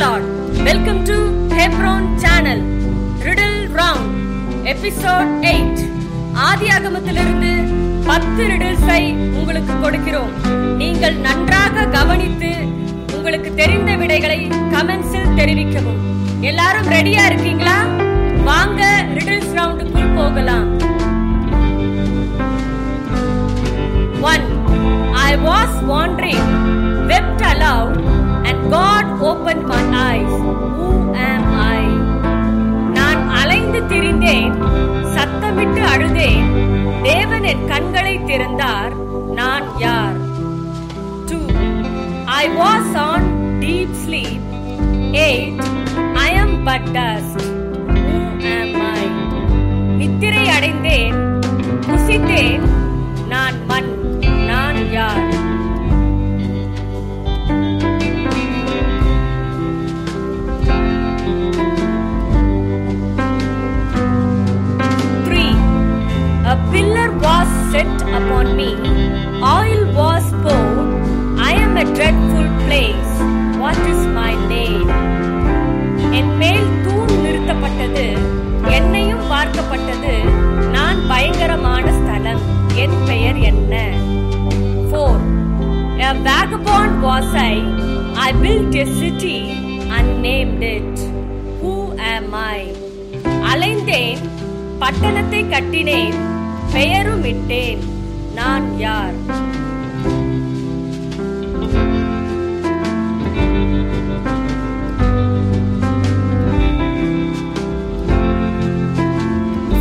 Lord welcome to Hebron channel riddle round episode eight ஆதியாகமத்திலிருந்து பத்து ரிடில்ஸை உங்களுக்கு கொடுக்கிறோம். நீங்கள் நன்றாக கவனித்து உங்களுக்கு தெரிந்த விடைகளை கமெண்ட்ஸில் தெரிவிக்கவும். எல்லாரும் ரெடியா இருக்கீங்களா? வாங்க ரிடில்ஸ் ரவுண்டுக்குள் போகலாம். I was on deep sleep. Eight, I am but dust. Who am I? நித்திரை அடைந்தேன் புசித்தேன் நான் மண் நான் யார் Three. A pillar was set upon me, vagabond was I. I built a city and named it. Who am I? அலைந்தேன் பட்டணத்தை கட்டினேன் பெயரும் இட்டேன் நான் யார்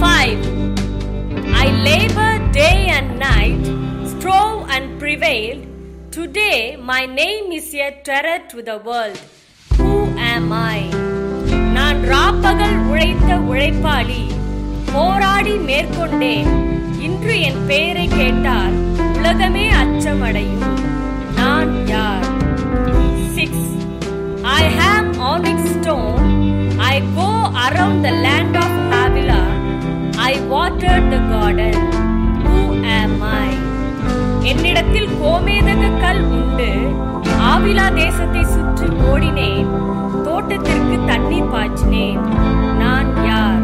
Five. I labored day and night, strove and prevailed. Today my name is a terror to the world. Who am I? நான் ராப்பகல் உழைத்த உழைப்பாளி போராடி மேற்கொண்டேன் இன்று என் பெயரை கேட்டால் உலகமே அச்சமடையும் நான் யார் six I have onyx stone. I go around the land of Havilah. I watered the garden. Who am I? என்னிடத்தில் கோமேதக கல் உண்டு ஆவிலா தேசத்தை சுற்றி ஓடினேன் தோட்டத்திற்கு தண்ணீர் பாய்ச்சினேன் நான் யார்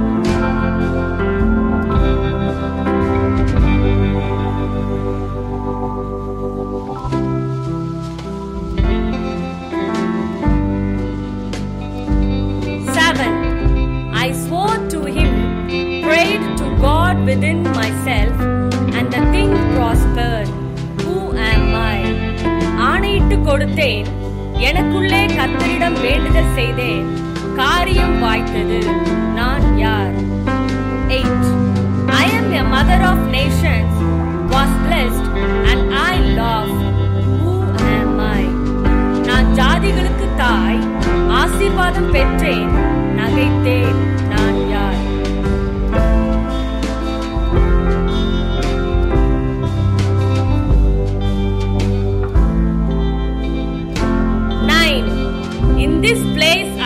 Seven. I swore to him, prayed to God within myself, and the thing prospered. கொடுத்தேன். எனக்குள்ளே கத்தரிடம் வேண்டுதல் செய்தேன். காரியம் வாய்த்தது.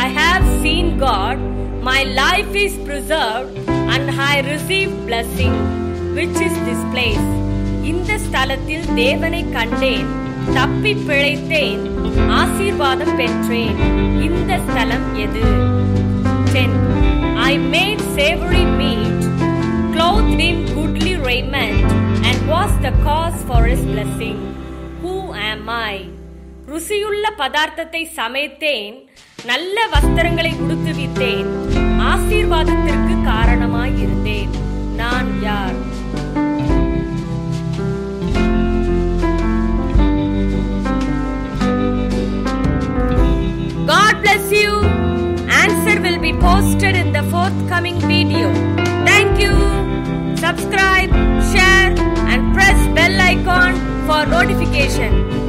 I have seen God. My life is preserved and I received blessing. Which is this place? இந்த ஸ்தலத்தில் தேவனை கண்டேன் தப்பி பிழைத்தேன் ஆசீர்வாதம் பெற்றேன் இந்த ஸ்தலம் எது I made savory meat, clothed in goodly raiment, and was the cause for his blessing. Who am I? ருசியுள்ள பதார்த்தத்தை சமைத்தேன் நல்ல வஸ்திரங்களை உடுத்துவித்தேன் ஆசீர்வாதத்திற்கு காரணமாயிருந்தேன் நான் யார் God bless you. Answer will be posted in the forthcoming video. Thank you. Subscribe, share and press bell icon for notifications.